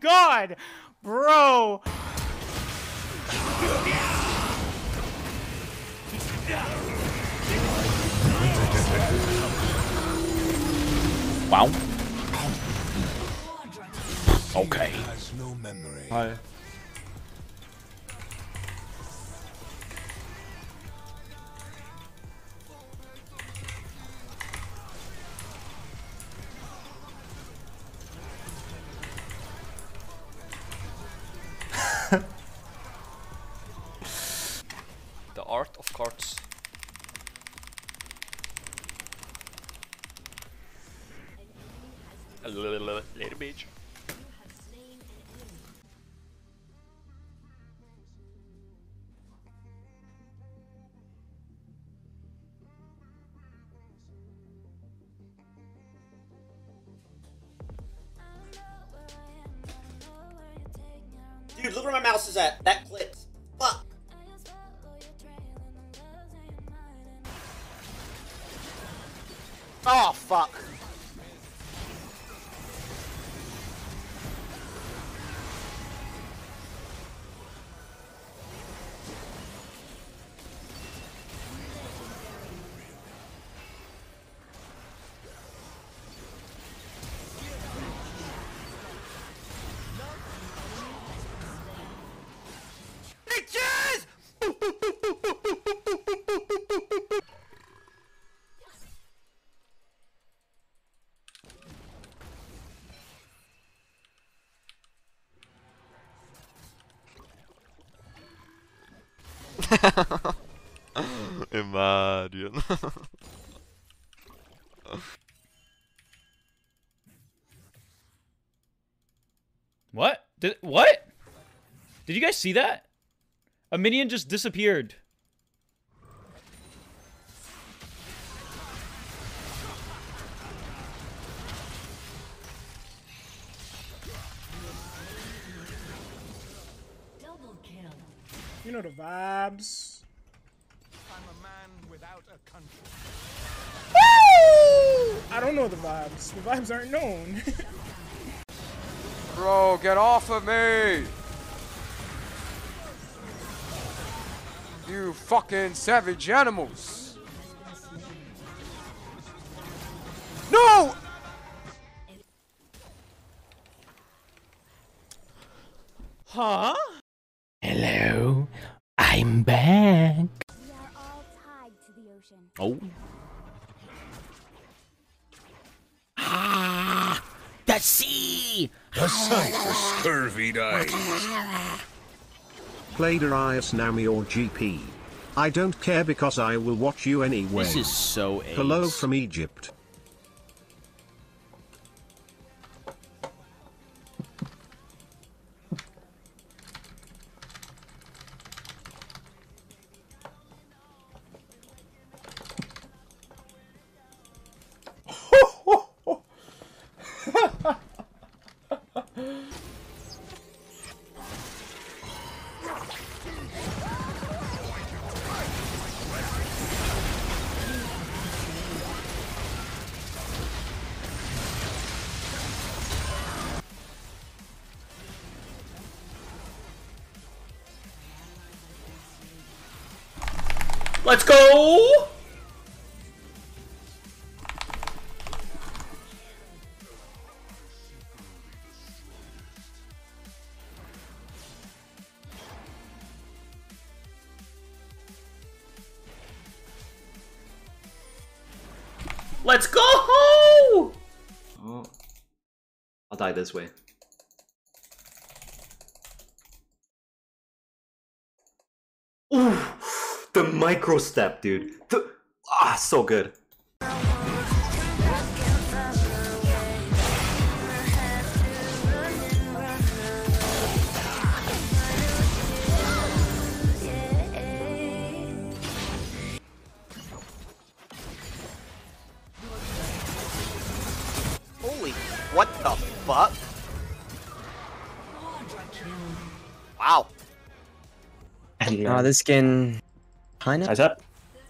god! Bro! Wow. Okay. Hi. Of cards. A little, little, bitch. Dude, look where my mouse is at. That clicks. Fuck. Imagine. What? Did what? Did you guys see that? A minion just disappeared. You know the vibes. Woo! I don't know the vibes. The vibes aren't known. Bro, get off of me! You fucking savage animals! No! Huh? Hello, I'm back. We are all tied to the ocean. Oh. Ah, the sea. A sight for scurvy eyes. Play Darius Nami or GP. I don't care because I will watch you anyway. This is so ace. Hello from Egypt. Let's go. Let's go! Oh. I'll die this way. Ooh, the micro step, dude. The, ah, so good. Holy, what the fuck? Wow. Oh, this skin. Pineapple. Eyes up.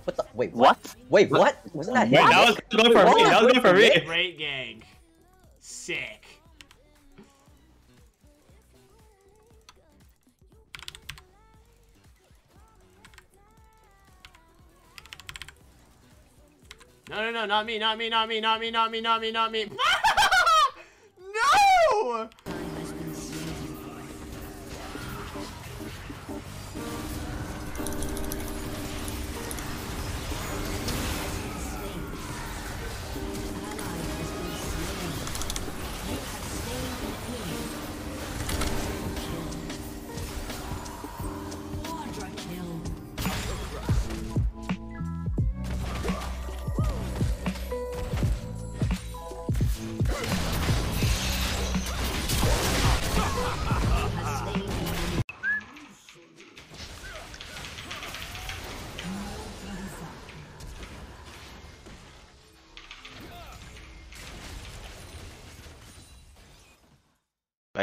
What the? Wait, what? Wait, what? Wasn't that Wait, him? that was going for what? me. That was going for me. Great gang. Sick. No, no, no, not me, not me, not me, not me, not me, not me, not me.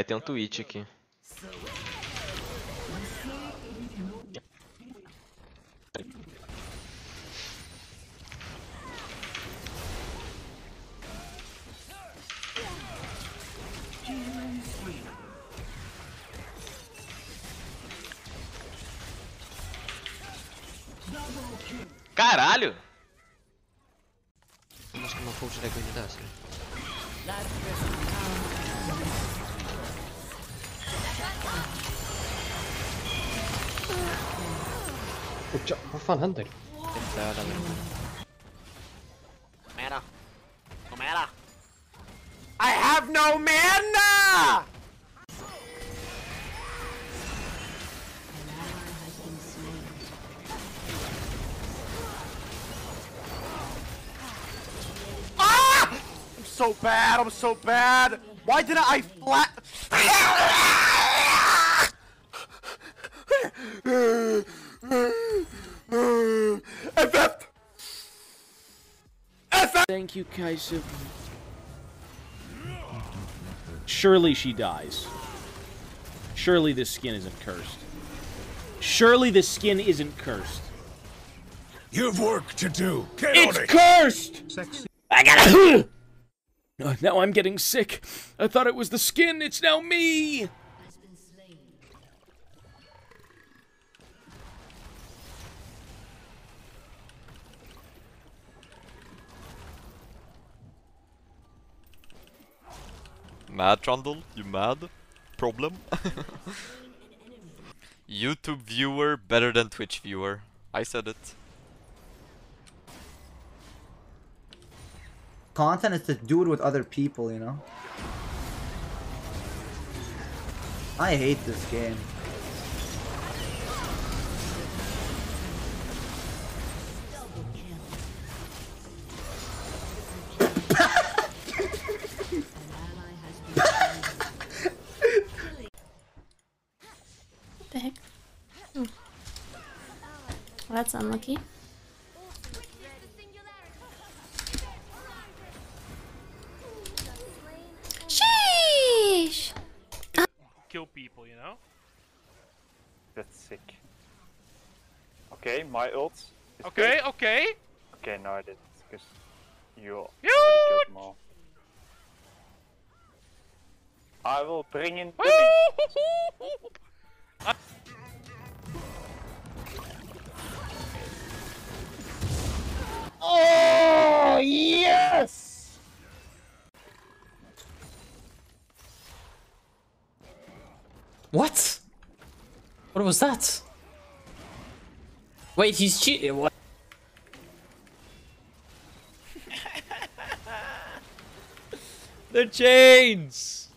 Aí tem um tweet aqui. Caralho! Acho que não fonte o Dragon de Duster. Dessa. Vad fan händer? Är döda nu. Mana. No mana. I have no mana! Ah! I'm so bad, I'm so bad. Why didn't I flat? FF! FF! Thank you, Kaisu. Surely she dies. Surely this skin isn't cursed. Surely this skin isn't cursed. You've work to do. Get It's it. cursed! I gotta. Now I'm getting sick. I thought it was the skin. It's now me. Mad Trundle? You mad? Problem? YouTube viewer better than Twitch viewer. I said it. Content is to do it with other people, you know? I hate this game. That's unlucky. Sheesh! Kill people, you know? That's sick. Okay, my ult. is Okay, good. okay. Okay, no, I didn't, because you already Huge! killed them all. I will bring in What? What was that? Wait, he's cheating. Eh, what? The chains.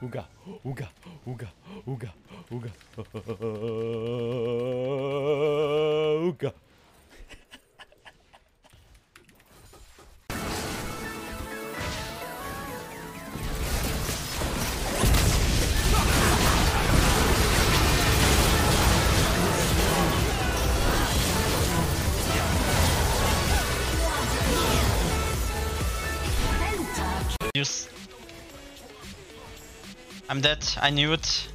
Ooga, ooga, ooga, ooga, ooga, ooga. use. I'm dead, I knew it.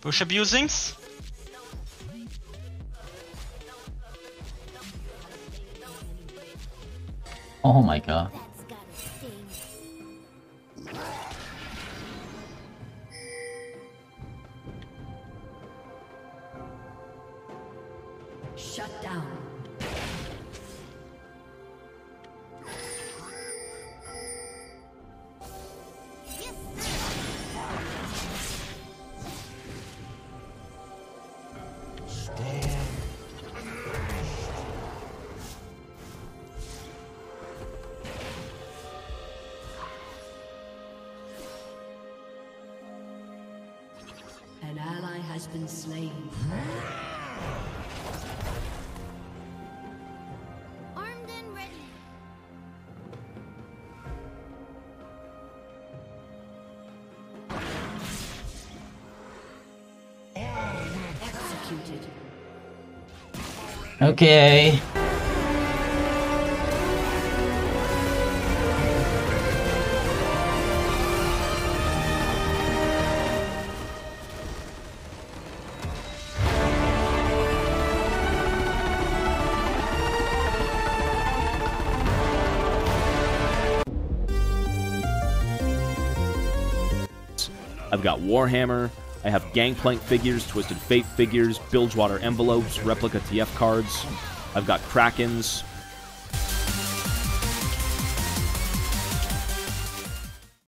Push abusings? Oh my god. Shut down. An ally has been slain. Okay. I've got Warhammer. I have Gangplank figures, Twisted Fate figures, Bilgewater envelopes, replica TF cards. I've got Krakens.